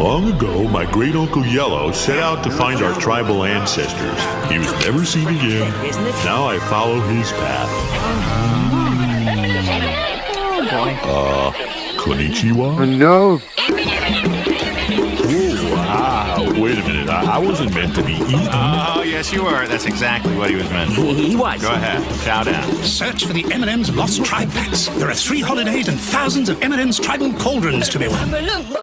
Long ago, my great uncle Yellow set out to find our tribal ancestors. He was never seen again. Now I follow his path. Uh, konnichiwa? No. Oh. Wait a minute. I, I wasn't meant to be eaten. Oh, yes, you were. That's exactly what he was meant for. He was. Go ahead. Shout out. Search for the M&M's Lost Tribe Packs. There are three holidays and thousands of M&M's tribal cauldrons to be won.